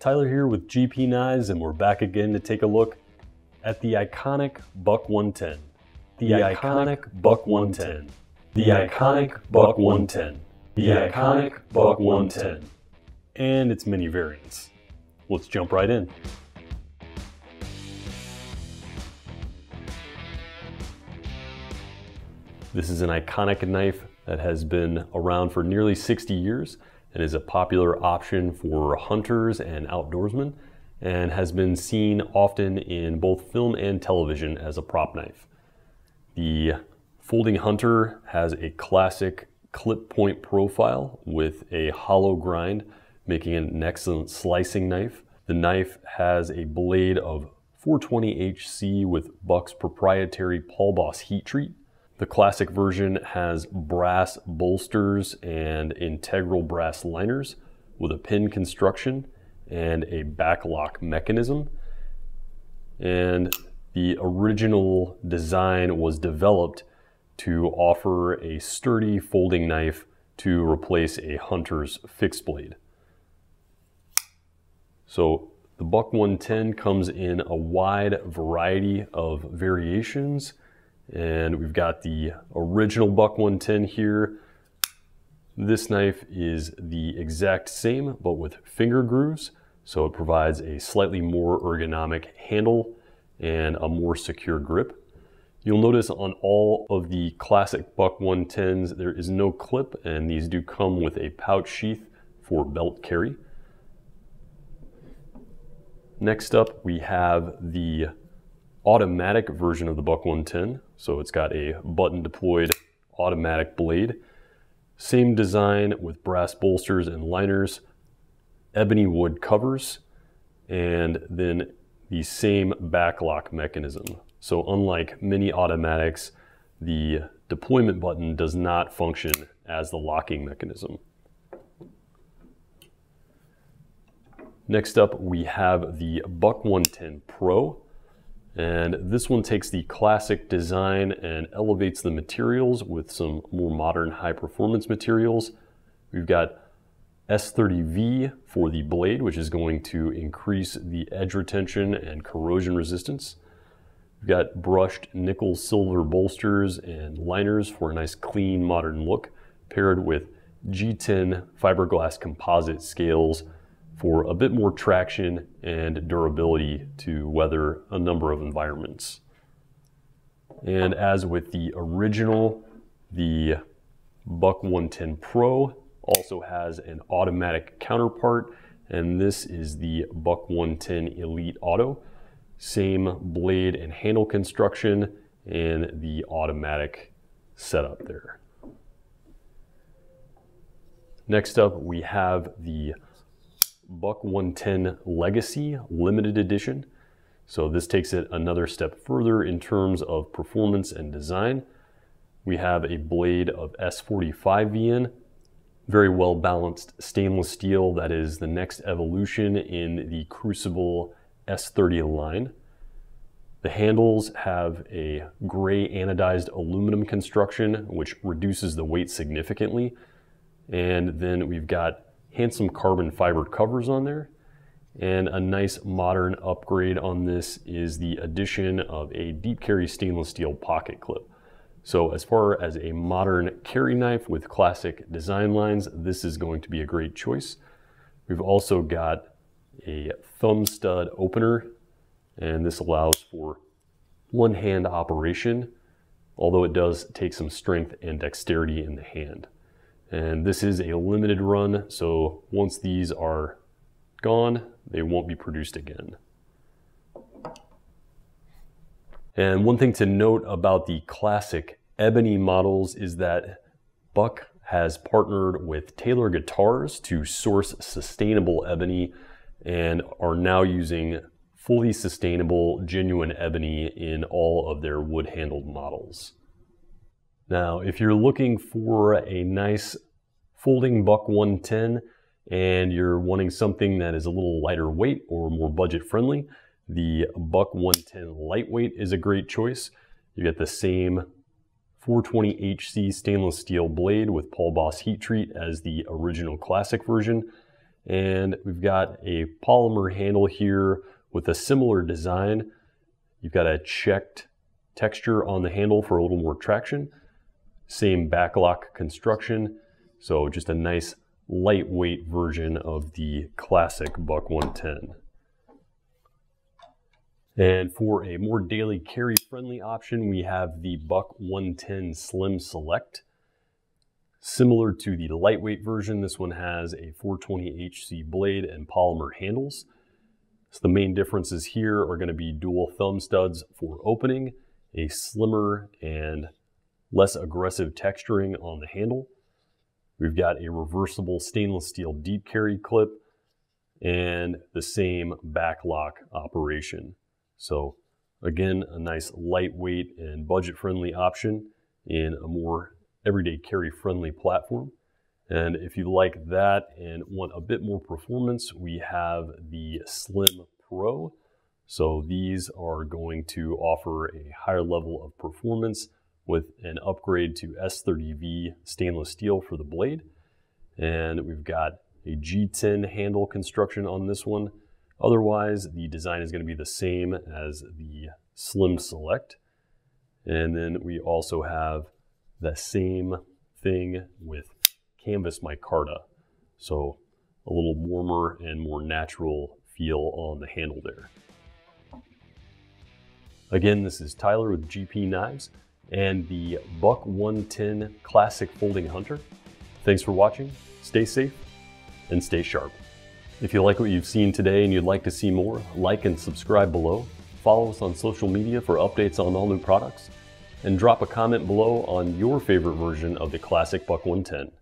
Tyler here with GP Knives, and we're back again to take a look at the iconic Buck 110. The, the iconic, iconic Buck 110. The iconic Buck 110. The iconic Buck 110. And its many variants. Let's jump right in. This is an iconic knife that has been around for nearly 60 years and is a popular option for hunters and outdoorsmen and has been seen often in both film and television as a prop knife. The Folding Hunter has a classic clip point profile with a hollow grind, making it an excellent slicing knife. The knife has a blade of 420 HC with Buck's proprietary Paul Bos heat treat the classic version has brass bolsters and integral brass liners with a pin construction and a backlock mechanism. And the original design was developed to offer a sturdy folding knife to replace a hunter's fixed blade. So the Buck 110 comes in a wide variety of variations and we've got the original Buck 110 here. This knife is the exact same, but with finger grooves. So it provides a slightly more ergonomic handle and a more secure grip. You'll notice on all of the classic Buck 110s, there is no clip, and these do come with a pouch sheath for belt carry. Next up, we have the automatic version of the Buck 110. So it's got a button deployed automatic blade. Same design with brass bolsters and liners, ebony wood covers, and then the same backlock mechanism. So unlike many automatics, the deployment button does not function as the locking mechanism. Next up, we have the Buck 110 Pro. And this one takes the classic design and elevates the materials with some more modern high performance materials. We've got S30V for the blade, which is going to increase the edge retention and corrosion resistance. We've got brushed nickel silver bolsters and liners for a nice clean modern look, paired with G10 fiberglass composite scales for a bit more traction and durability to weather a number of environments. And as with the original, the Buck 110 Pro also has an automatic counterpart, and this is the Buck 110 Elite Auto. Same blade and handle construction and the automatic setup there. Next up, we have the Buck 110 Legacy Limited Edition. So this takes it another step further in terms of performance and design. We have a blade of S45VN, very well balanced stainless steel that is the next evolution in the Crucible S30 line. The handles have a gray anodized aluminum construction, which reduces the weight significantly. And then we've got handsome carbon fiber covers on there. And a nice modern upgrade on this is the addition of a deep carry stainless steel pocket clip. So as far as a modern carry knife with classic design lines, this is going to be a great choice. We've also got a thumb stud opener, and this allows for one hand operation, although it does take some strength and dexterity in the hand. And this is a limited run, so once these are gone, they won't be produced again. And one thing to note about the classic ebony models is that Buck has partnered with Taylor Guitars to source sustainable ebony and are now using fully sustainable, genuine ebony in all of their wood handled models. Now, if you're looking for a nice folding buck 110 and you're wanting something that is a little lighter weight or more budget friendly, the buck 110 lightweight is a great choice. You get the same 420 HC stainless steel blade with Paul Bos heat treat as the original classic version. And we've got a polymer handle here with a similar design. You've got a checked texture on the handle for a little more traction. Same backlock construction. So just a nice lightweight version of the classic Buck 110. And for a more daily carry friendly option, we have the Buck 110 Slim Select. Similar to the lightweight version, this one has a 420HC blade and polymer handles. So the main differences here are going to be dual thumb studs for opening, a slimmer and less aggressive texturing on the handle. We've got a reversible stainless steel deep carry clip and the same backlock operation. So again, a nice lightweight and budget friendly option in a more everyday carry friendly platform. And if you like that and want a bit more performance, we have the Slim Pro. So these are going to offer a higher level of performance with an upgrade to S30V stainless steel for the blade. And we've got a G10 handle construction on this one. Otherwise, the design is going to be the same as the Slim Select. And then we also have the same thing with canvas micarta. So a little warmer and more natural feel on the handle there. Again, this is Tyler with GP Knives and the Buck 110 Classic Folding Hunter. Thanks for watching, stay safe, and stay sharp. If you like what you've seen today and you'd like to see more, like and subscribe below. Follow us on social media for updates on all new products and drop a comment below on your favorite version of the classic Buck 110.